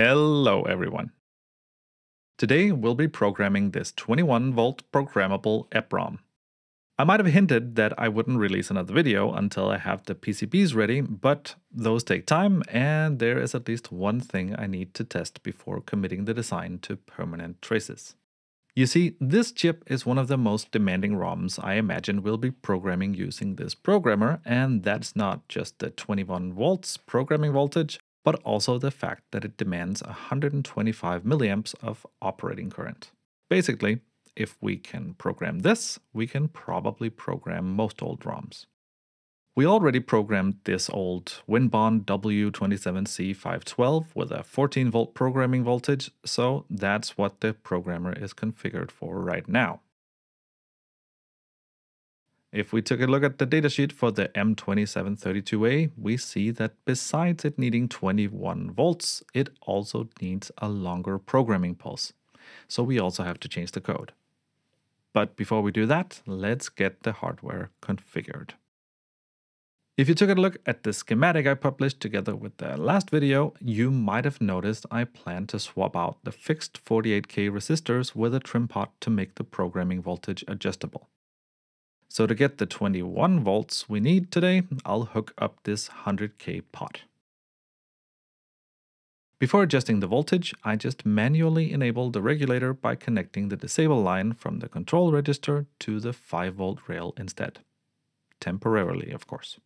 Hello everyone. Today we'll be programming this 21 volt programmable EPROM. I might have hinted that I wouldn't release another video until I have the PCBs ready, but those take time and there is at least one thing I need to test before committing the design to permanent traces. You see, this chip is one of the most demanding ROMs I imagine we'll be programming using this programmer, and that's not just the 21 volts programming voltage, but also the fact that it demands 125 milliamps of operating current. Basically, if we can program this, we can probably program most old ROMs. We already programmed this old Winbond W27C512 with a 14 volt programming voltage, so that's what the programmer is configured for right now. If we took a look at the datasheet for the M2732A, we see that besides it needing 21 volts, it also needs a longer programming pulse. So we also have to change the code. But before we do that, let's get the hardware configured. If you took a look at the schematic I published together with the last video, you might have noticed I plan to swap out the fixed 48K resistors with a trim pot to make the programming voltage adjustable. So to get the 21 volts we need today, I'll hook up this 100K pot. Before adjusting the voltage, I just manually enable the regulator by connecting the disable line from the control register to the 5 volt rail instead. Temporarily, of course.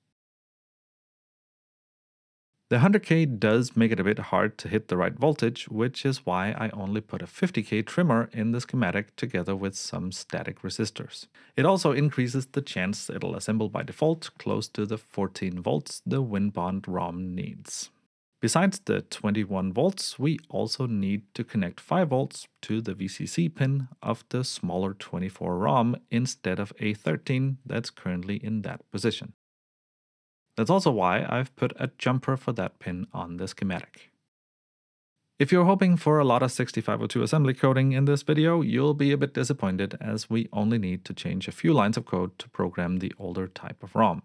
The 100K does make it a bit hard to hit the right voltage, which is why I only put a 50K trimmer in the schematic together with some static resistors. It also increases the chance it'll assemble by default close to the 14 volts the WinBond ROM needs. Besides the 21 volts, we also need to connect 5 volts to the VCC pin of the smaller 24 ROM instead of A13 that's currently in that position. That's also why I've put a jumper for that pin on the schematic. If you're hoping for a lot of 6502 assembly coding in this video, you'll be a bit disappointed as we only need to change a few lines of code to program the older type of ROM.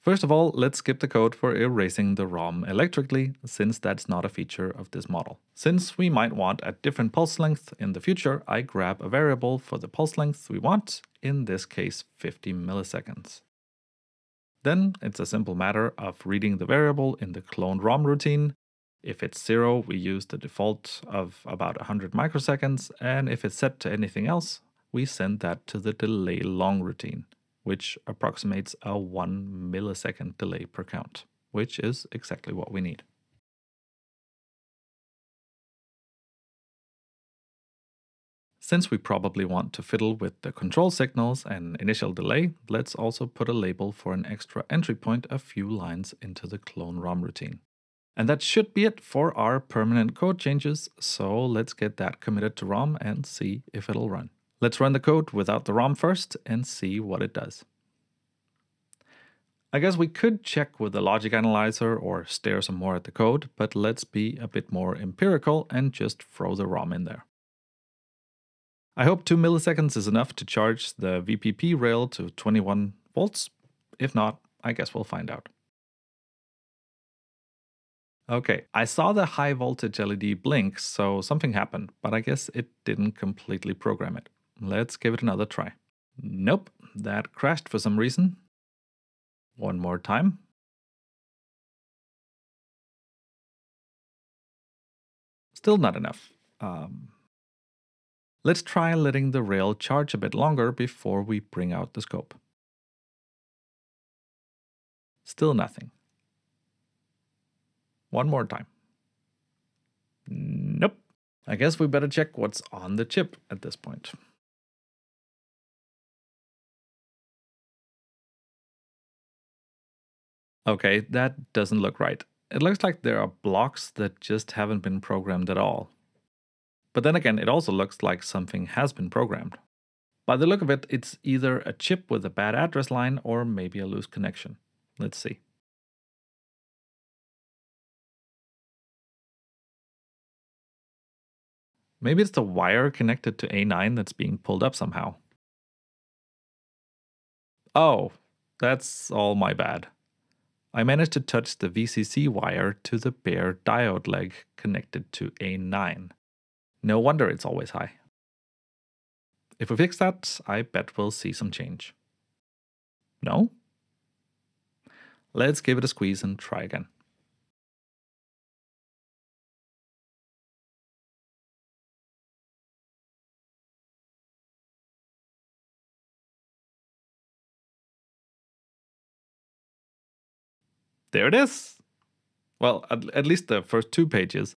First of all, let's skip the code for erasing the ROM electrically, since that's not a feature of this model. Since we might want a different pulse length in the future, I grab a variable for the pulse length we want, in this case 50 milliseconds. Then it's a simple matter of reading the variable in the cloned ROM routine. If it's zero, we use the default of about 100 microseconds, and if it's set to anything else, we send that to the delay long routine, which approximates a 1 millisecond delay per count, which is exactly what we need. Since we probably want to fiddle with the control signals and initial delay, let's also put a label for an extra entry point a few lines into the clone ROM routine. And that should be it for our permanent code changes, so let's get that committed to ROM and see if it'll run. Let's run the code without the ROM first and see what it does. I guess we could check with the logic analyzer or stare some more at the code, but let's be a bit more empirical and just throw the ROM in there. I hope 2 milliseconds is enough to charge the VPP rail to 21 volts. If not, I guess we'll find out. Okay, I saw the high voltage LED blink, so something happened, but I guess it didn't completely program it. Let's give it another try. Nope, that crashed for some reason. One more time. Still not enough. Um, Let's try letting the rail charge a bit longer before we bring out the scope. Still nothing. One more time. Nope. I guess we better check what's on the chip at this point. Okay, that doesn't look right. It looks like there are blocks that just haven't been programmed at all. But then again, it also looks like something has been programmed. By the look of it, it's either a chip with a bad address line or maybe a loose connection. Let's see. Maybe it's the wire connected to A9 that's being pulled up somehow. Oh, that's all my bad. I managed to touch the VCC wire to the bare diode leg connected to A9. No wonder it's always high. If we fix that, I bet we'll see some change. No? Let's give it a squeeze and try again. There it is. Well, at, at least the first two pages.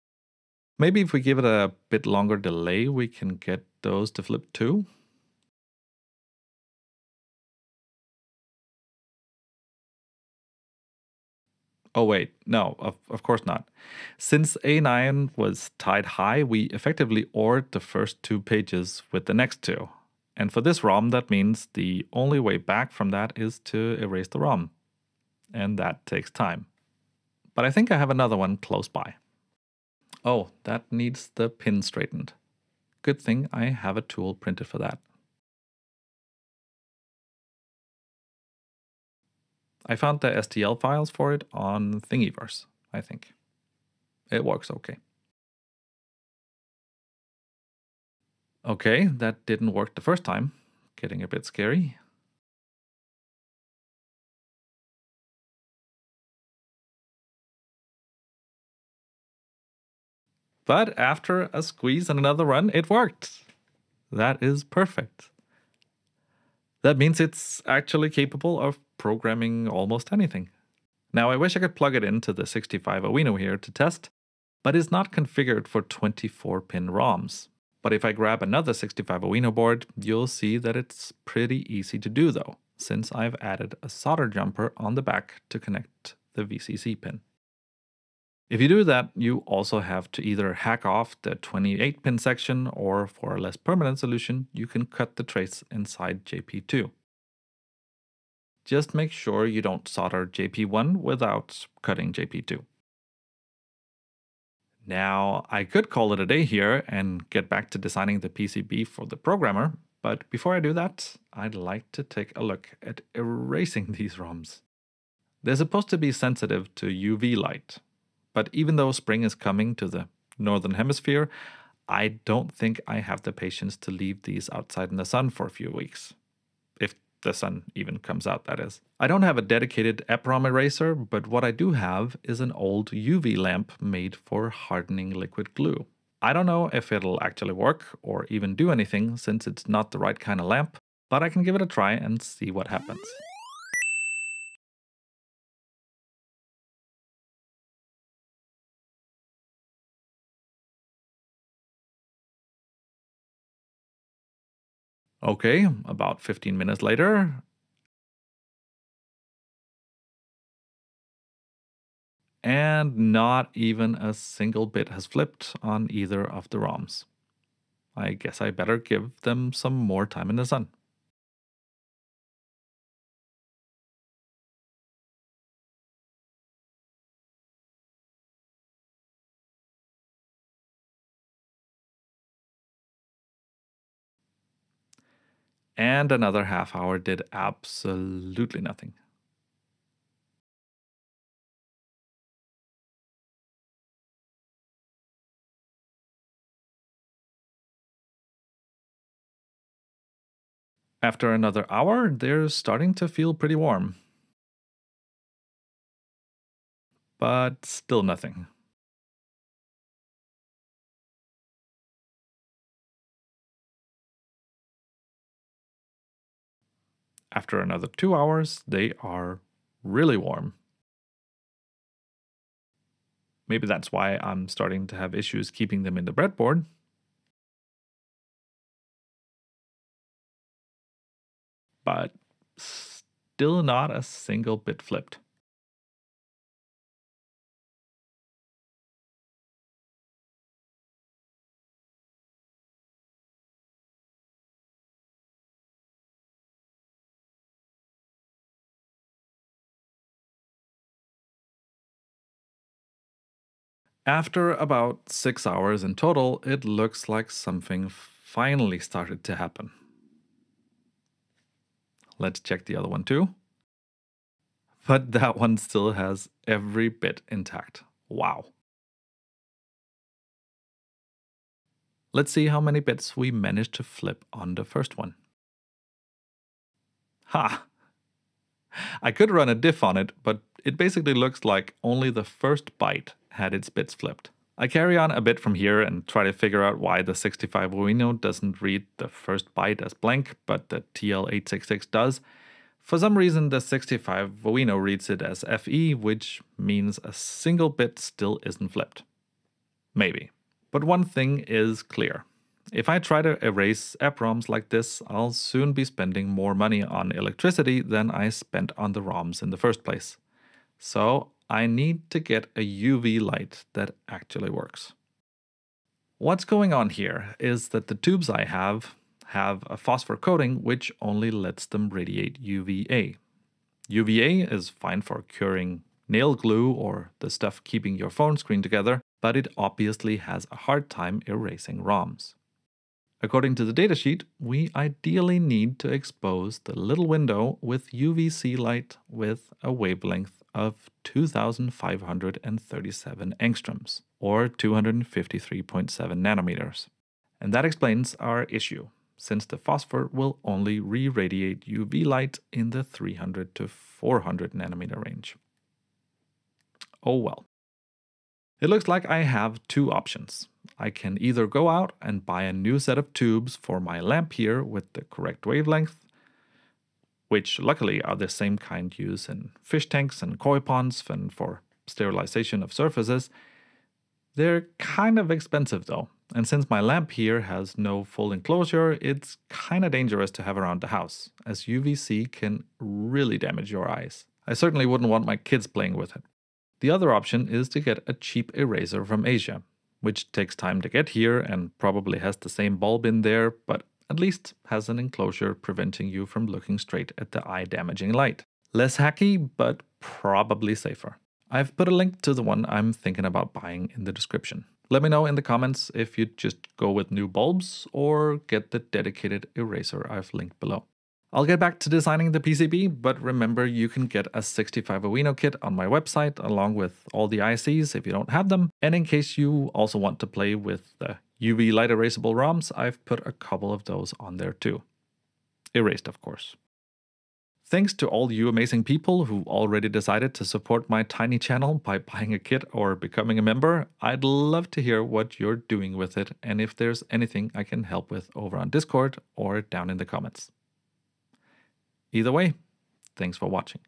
Maybe if we give it a bit longer delay, we can get those to flip too. Oh, wait, no, of, of course not. Since A9 was tied high, we effectively ORed the first two pages with the next two. And for this ROM, that means the only way back from that is to erase the ROM. And that takes time. But I think I have another one close by. Oh, that needs the pin straightened. Good thing I have a tool printed for that. I found the STL files for it on Thingiverse, I think. It works okay. Okay, that didn't work the first time. Getting a bit scary. But after a squeeze and another run, it worked. That is perfect. That means it's actually capable of programming almost anything. Now, I wish I could plug it into the 65uino here to test, but it's not configured for 24 pin ROMs. But if I grab another 65uino board, you'll see that it's pretty easy to do though, since I've added a solder jumper on the back to connect the VCC pin. If you do that, you also have to either hack off the 28 pin section or for a less permanent solution, you can cut the trace inside JP2. Just make sure you don't solder JP1 without cutting JP2. Now, I could call it a day here and get back to designing the PCB for the programmer, but before I do that, I'd like to take a look at erasing these ROMs. They're supposed to be sensitive to UV light, but even though spring is coming to the northern hemisphere, I don't think I have the patience to leave these outside in the sun for a few weeks. If the sun even comes out, that is. I don't have a dedicated EPROM eraser, but what I do have is an old UV lamp made for hardening liquid glue. I don't know if it'll actually work or even do anything since it's not the right kind of lamp, but I can give it a try and see what happens. Okay, about 15 minutes later. And not even a single bit has flipped on either of the ROMs. I guess I better give them some more time in the sun. And another half hour did absolutely nothing. After another hour, they're starting to feel pretty warm. But still nothing. After another two hours, they are really warm. Maybe that's why I'm starting to have issues keeping them in the breadboard. But still not a single bit flipped. After about six hours in total, it looks like something finally started to happen. Let's check the other one too. but that one still has every bit intact. Wow. Let's see how many bits we managed to flip on the first one. Ha! I could run a diff on it, but it basically looks like only the first byte had its bits flipped. I carry on a bit from here and try to figure out why the 65uino doesn't read the first byte as blank, but the TL866 does. For some reason, the 65 Wino reads it as FE, which means a single bit still isn't flipped. Maybe. But one thing is clear. If I try to erase EPROMs like this, I'll soon be spending more money on electricity than I spent on the ROMs in the first place. So I need to get a UV light that actually works. What's going on here is that the tubes I have have a phosphor coating which only lets them radiate UVA. UVA is fine for curing nail glue or the stuff keeping your phone screen together, but it obviously has a hard time erasing ROMs. According to the datasheet, we ideally need to expose the little window with UVC light with a wavelength of 2537 angstroms, or 253.7 nanometers. And that explains our issue, since the phosphor will only re radiate UV light in the 300 to 400 nanometer range. Oh well. It looks like I have two options. I can either go out and buy a new set of tubes for my lamp here with the correct wavelength, which luckily are the same kind used in fish tanks and koi ponds and for sterilization of surfaces. They're kind of expensive though, and since my lamp here has no full enclosure, it's kind of dangerous to have around the house, as UVC can really damage your eyes. I certainly wouldn't want my kids playing with it. The other option is to get a cheap eraser from Asia, which takes time to get here and probably has the same bulb in there, but at least has an enclosure preventing you from looking straight at the eye damaging light. Less hacky, but probably safer. I've put a link to the one I'm thinking about buying in the description. Let me know in the comments if you'd just go with new bulbs or get the dedicated eraser I've linked below. I'll get back to designing the PCB, but remember you can get a 65uino kit on my website along with all the ICs if you don't have them. And in case you also want to play with the UV light erasable ROMs, I've put a couple of those on there too. Erased, of course. Thanks to all you amazing people who already decided to support my tiny channel by buying a kit or becoming a member. I'd love to hear what you're doing with it and if there's anything I can help with over on Discord or down in the comments. Either way, thanks for watching.